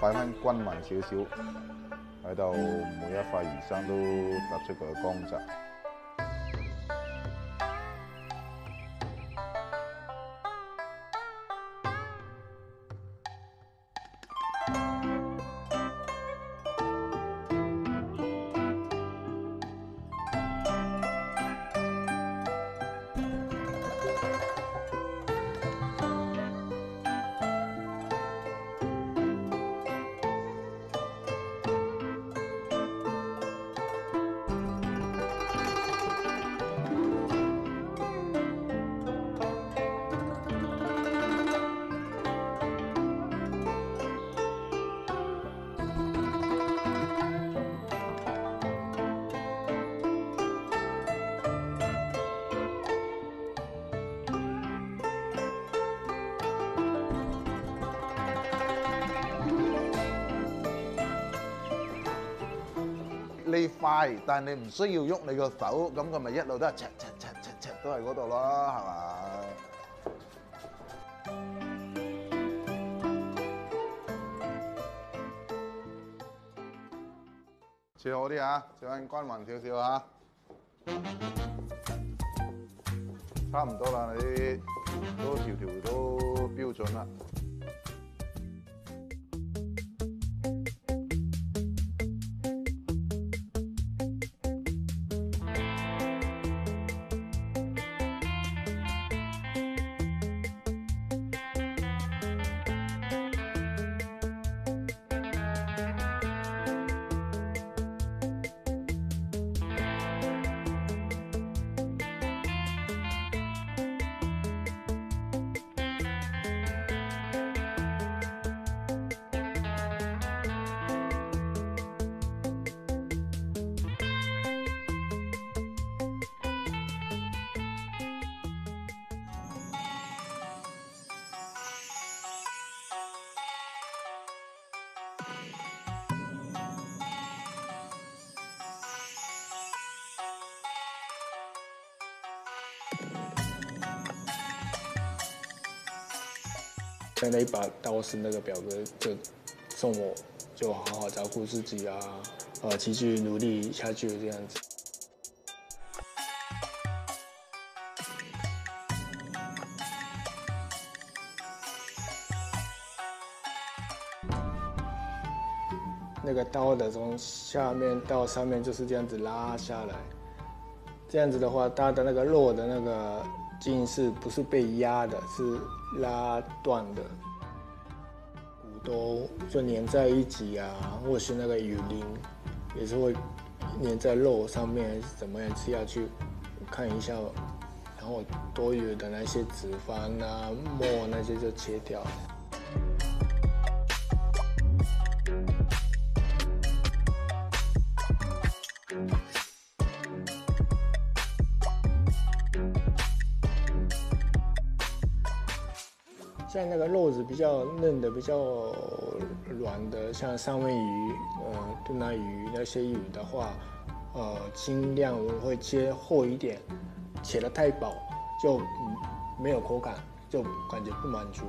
擺翻均勻少少，喺度每一塊魚生都突出佢嘅光澤。你快，但你唔需要喐你個手，咁佢咪一路都係赤赤赤赤赤都係嗰度咯，係嘛？切好啲啊，切翻均勻少少啊，差唔多啦，你都條條都標準啦。在那一把刀是那个表哥就送我，就好好照顾自己啊，呃，继续努力下去这样子。那个刀的从下面到上面就是这样子拉下来，这样子的话，它的那个肉的那个筋是不是被压的，是拉断的，骨头就粘在一起啊，或是那个鱼鳞也是会粘在肉上面，怎么样吃下去，看一下，然后多余的那些脂肪啊、沫那些就切掉。像那个肉质比较嫩的、比较软的，像三文鱼、呃炖南鱼那些鱼的话，呃尽量我会切厚一点，切的太薄就、没有口感，就感觉不满足。